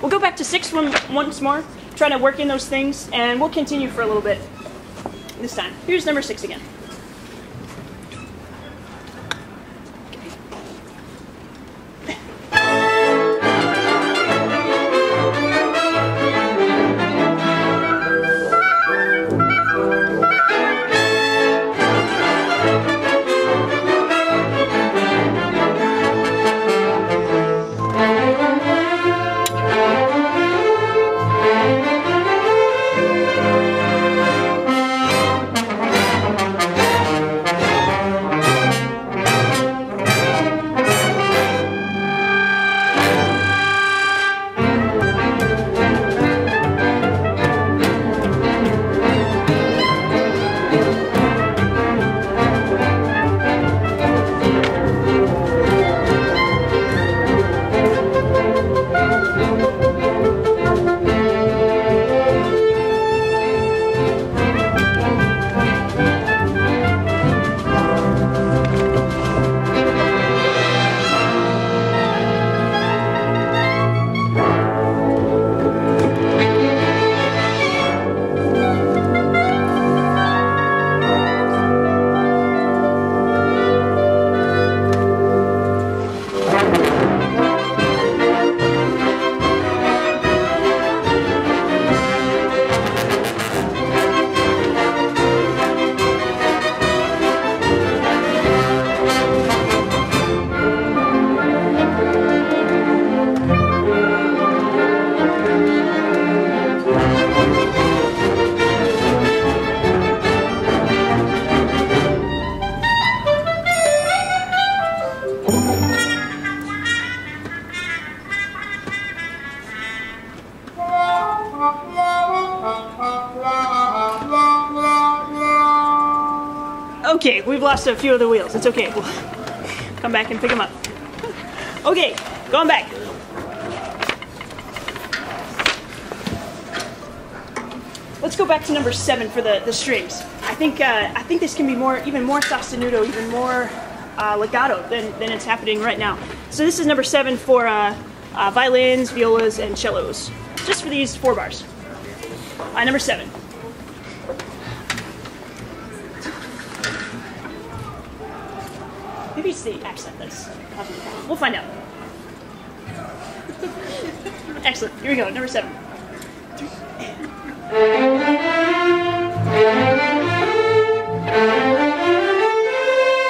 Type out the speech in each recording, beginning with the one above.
We'll go back to six one, once more, trying to work in those things, and we'll continue for a little bit this time. Here's number six again. We've lost a few of the wheels. It's okay. We'll come back and pick them up. Okay, going back. Let's go back to number seven for the, the strings. I think uh, I think this can be more, even more sostenuto, even more uh, legato than, than it's happening right now. So this is number seven for uh, uh, violins, violas, and cellos, just for these four bars. Uh, number seven. Maybe it's the accent that's causing the problem. We'll find out. Excellent. Here we go. Number seven.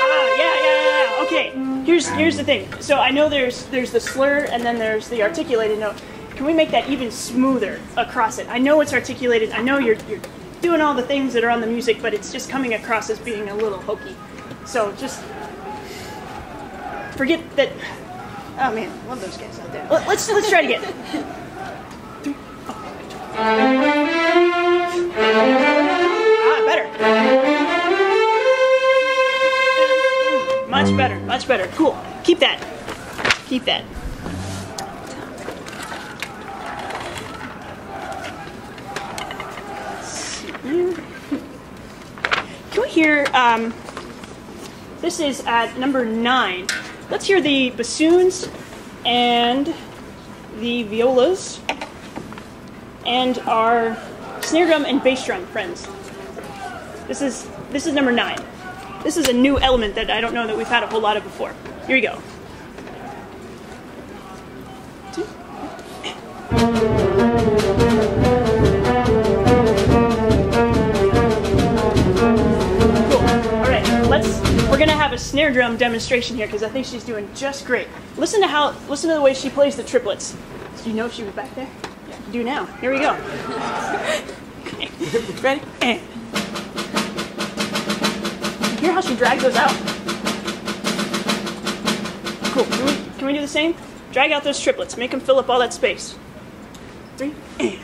Ah, yeah, yeah, yeah. Okay. Here's here's the thing. So I know there's there's the slur and then there's the articulated note. Can we make that even smoother across it? I know it's articulated. I know you're you're doing all the things that are on the music, but it's just coming across as being a little hokey. So just forget that. Oh man, love those guys out there. Let- Let's let's try it again. Ah, better. Much better, much better. Cool. Keep that. Keep that. Can we hear? Um, this is at number nine. Let's hear the bassoons and the violas and our snare drum and bass drum friends. This is this is number nine. This is a new element that I don't know that we've had a whole lot of before. Here we go. Cool. We're gonna have a snare drum demonstration here because I think she's doing just great. Listen to how. Listen to the way she plays the triplets. Do you know if she was back there? Yeah. Do now. Here we go. Ready? Eh. And. Hear how she drags those out? Cool. Can we, can we do the same? Drag out those triplets. Make them fill up all that space. Three. And.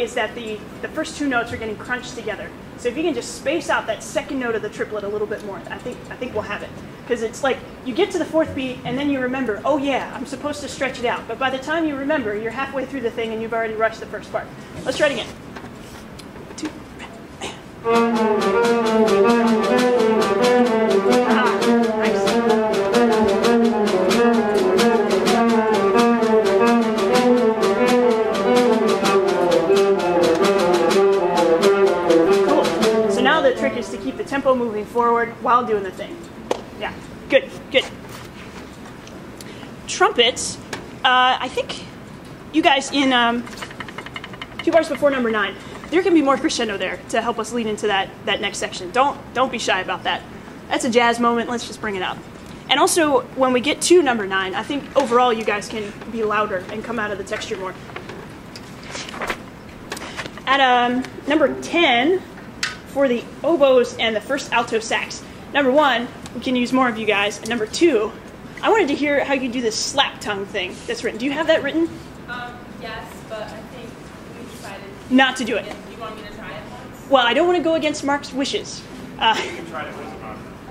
Is that the, the first two notes are getting crunched together. So if you can just space out that second note of the triplet a little bit more, I think I think we'll have it. Because it's like you get to the fourth beat and then you remember, oh yeah, I'm supposed to stretch it out. But by the time you remember, you're halfway through the thing and you've already rushed the first part. Let's try it again. two. Forward while doing the thing. Yeah, good, good. Trumpets, uh, I think you guys in um, two bars before number nine, there can be more crescendo there to help us lead into that, that next section. Don't, don't be shy about that. That's a jazz moment, let's just bring it up. And also, when we get to number nine, I think overall you guys can be louder and come out of the texture more. At um, number 10, for the oboes and the first alto sax, number one, we can use more of you guys. And number two, I wanted to hear how you do this slap tongue thing that's written. Do you have that written? Um, yes, but I think we decided. Not to do it. Yes, you want me to try it once? Well, I don't want to go against Mark's wishes. Uh,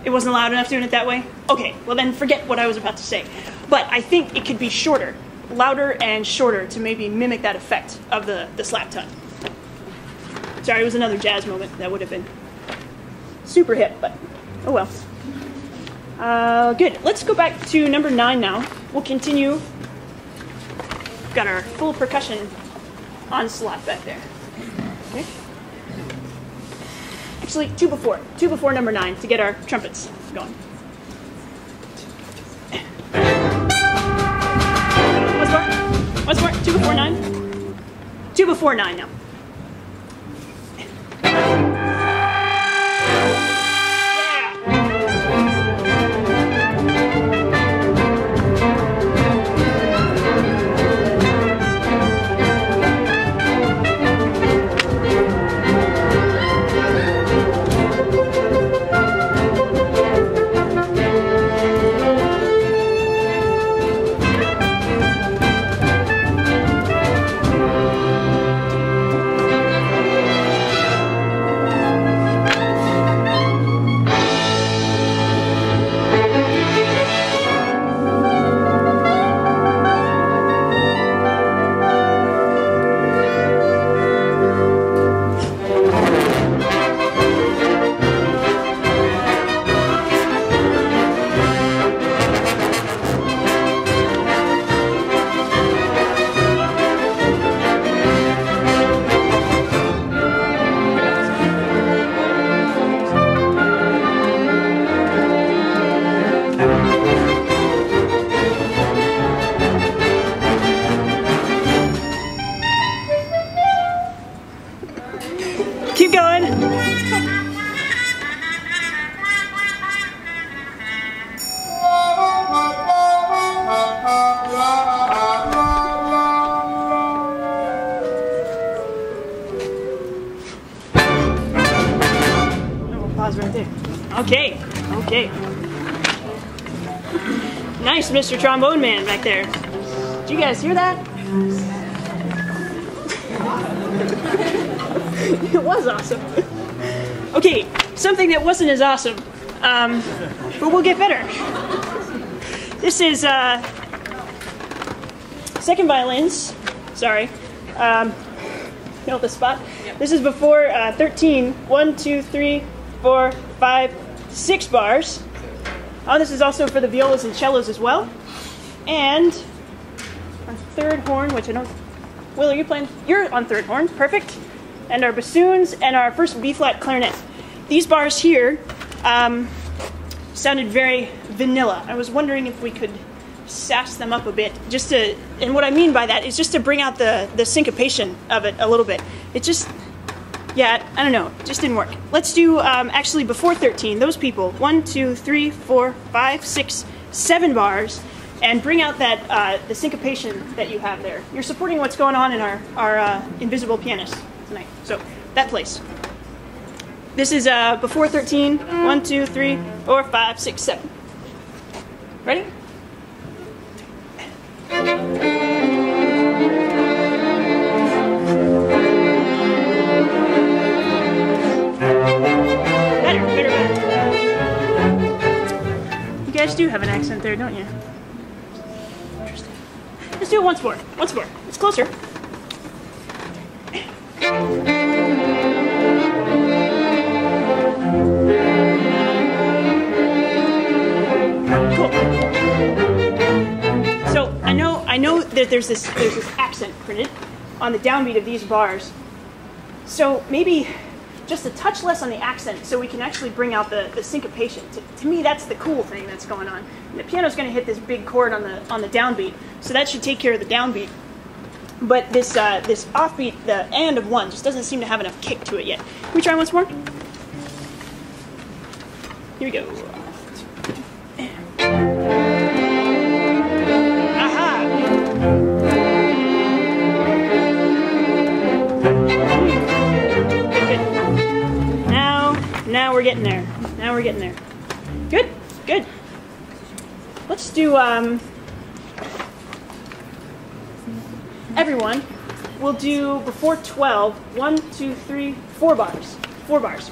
it wasn't loud enough doing it that way? Okay, well then forget what I was about to say. But I think it could be shorter, louder and shorter to maybe mimic that effect of the, the slap tongue. Sorry, it was another jazz moment that would have been super hip, but oh well. Uh, good. Let's go back to number nine now. We'll continue. We've got our full percussion onslaught back there. Okay. Actually, two before. Two before number nine to get our trumpets going. Once more. Once more. Two before nine. Two before nine now. Yeah. Okay, okay. Nice, Mr. Trombone Man back there. Did you guys hear that? it was awesome. Okay, something that wasn't as awesome, um, but we'll get better. This is uh, second violins. Sorry. Um, know the spot. This is before uh, 13. One, two, three, four, five, six bars. Oh, this is also for the violas and cellos as well. And our third horn, which I don't. Will, are you playing? You're on third horn. Perfect. And our bassoons and our first B flat clarinet. These bars here um, sounded very vanilla. I was wondering if we could sass them up a bit, just to. And what I mean by that is just to bring out the the syncopation of it a little bit. It just. Yeah, I don't know. Just didn't work. Let's do um, actually before 13, those people. One, two, three, four, five, six, seven bars, and bring out that uh, the syncopation that you have there. You're supporting what's going on in our, our uh, invisible pianist tonight. So, that place. This is uh, before 13. One, two, three, four, five, six, seven. Ready? do have an accent there, don't you? Interesting. Let's do it once more. Once more. It's closer. So I know I know that there's this there's this accent printed on the downbeat of these bars. So maybe just a touch less on the accent so we can actually bring out the, the syncopation. To, to me, that's the cool thing that's going on. And the piano's going to hit this big chord on the on the downbeat, so that should take care of the downbeat. But this uh, this offbeat, the and of one, just doesn't seem to have enough kick to it yet. Can we try once more? Here we go. Now we're getting there. Now we're getting there. Good, good. Let's do um, everyone. We'll do before 12, one, two, three, four bars. Four bars.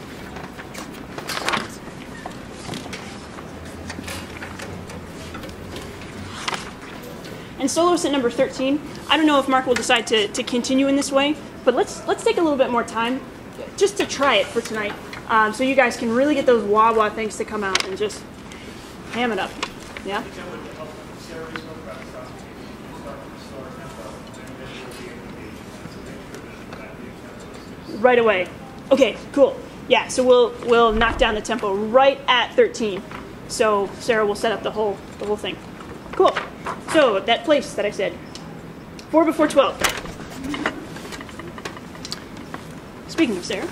And soloist at number 13. I don't know if Mark will decide to, to continue in this way, but let's let's take a little bit more time just to try it for tonight, um, so you guys can really get those wah wah things to come out and just ham it up. Yeah. Right away. Okay, cool. Yeah, so we'll we'll knock down the tempo right at 13. So Sarah will set up the whole the whole thing. Cool. So that place that I said, four before 12. Speaking of Sarah,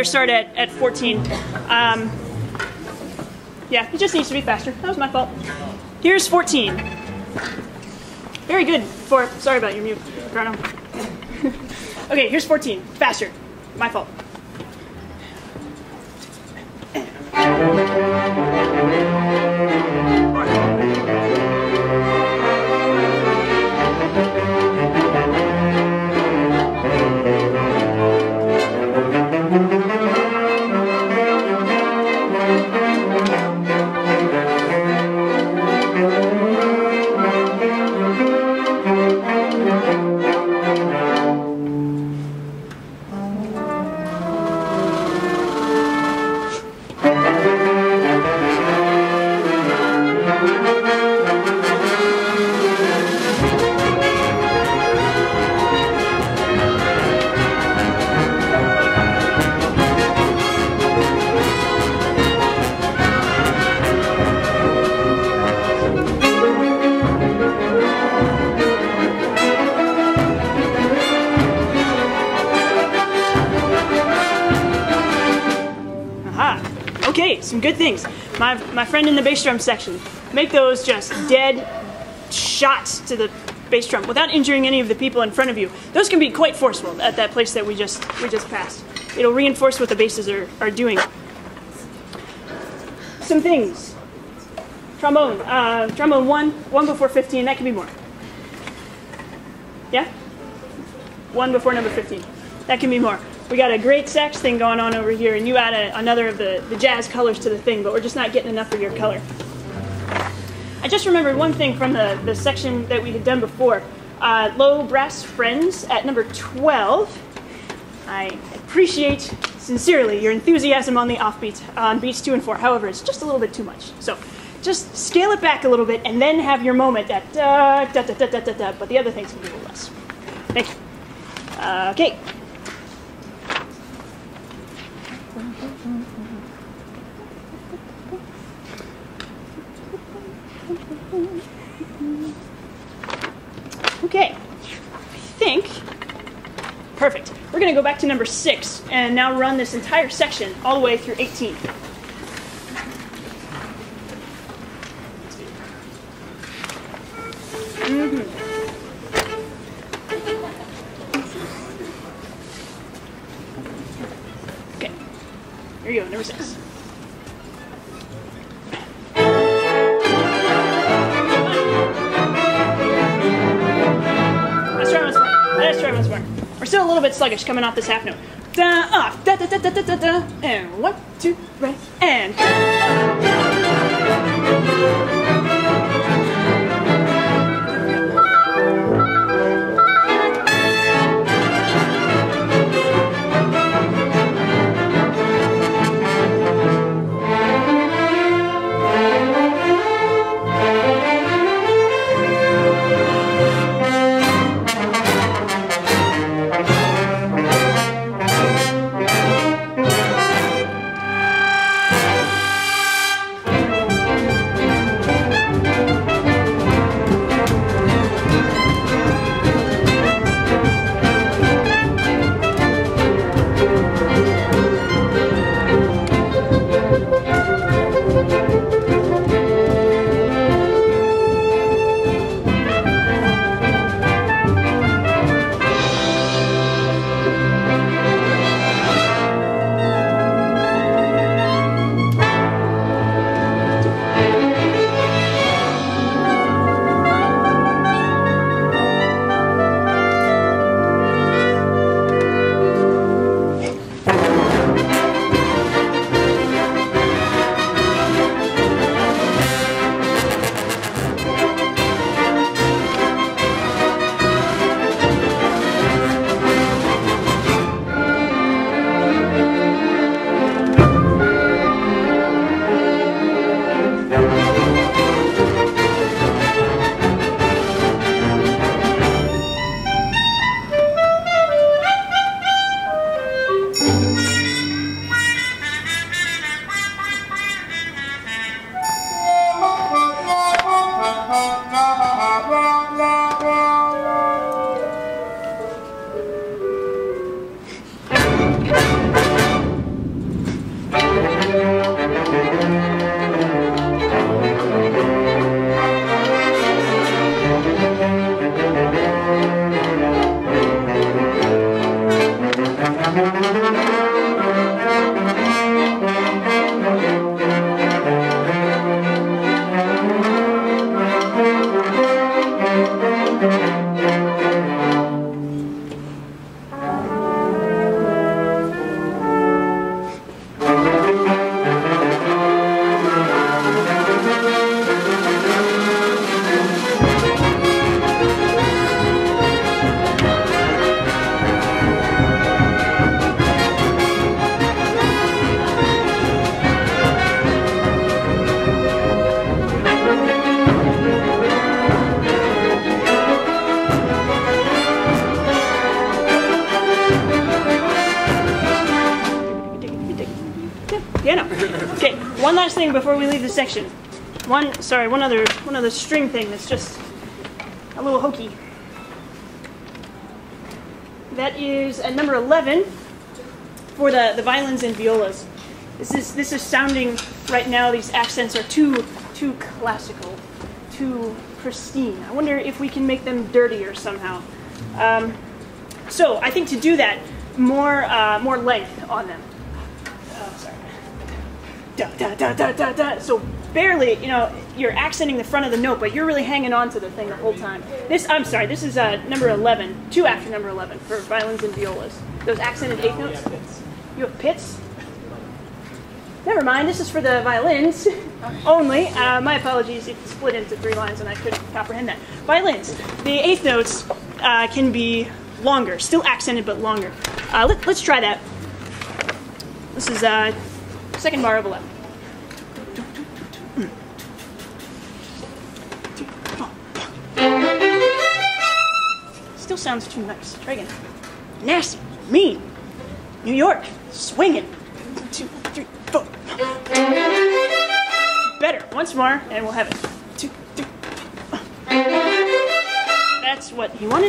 better start at, at 14. Um, yeah, it just needs to be faster. That was my fault. Here's 14. Very good for, sorry about your mute, okay, here's 14. Faster. My fault. Some good things. My, my friend in the bass drum section, make those just dead shots to the bass drum without injuring any of the people in front of you. Those can be quite forceful at that place that we just we just passed. It'll reinforce what the basses are, are doing. Some things. Trombone. Uh, trombone one, one before 15, that can be more. Yeah? One before number 15. That can be more. We got a great sax thing going on over here, and you add a, another of the, the jazz colors to the thing, but we're just not getting enough of your color. I just remembered one thing from the, the section that we had done before. Uh, low brass friends at number 12. I appreciate sincerely your enthusiasm on the offbeats on beats two and four. However, it's just a little bit too much. So just scale it back a little bit and then have your moment at da da da da da da da. But the other things can be a little less. Thank you. Uh. Okay. I think. Perfect. We're going to go back to number six and now run this entire section all the way through 18. We're still a little bit sluggish coming off this half note. Da off. Da da da da da da da. And one, two, right, and. Piano. Section. One, sorry, one other, one other string thing that's just a little hokey. That is at number 11 for the, the violins and violas. This is this is sounding right now. These accents are too too classical, too pristine. I wonder if we can make them dirtier somehow. Um, so I think to do that, more uh, more length on them. Oh. Da, da, da, da, da, da. So barely, you know, you're accenting the front of the note, but you're really hanging on to the thing the whole time. This, I'm sorry, this is uh, number 11, two after number 11 for violins and violas. Those accented eighth notes. You have pits. Never mind. This is for the violins only. Uh, my apologies. It split into three lines, and I couldn't comprehend that. Violins. The eighth notes uh, can be longer, still accented but longer. Uh, let, us try that. This is uh, second bar of 11. Still sounds too nice. Try again. Nasty, mean, New York, swinging. Two, three, four. Better. Once more, and we'll have it. That's what he wanted.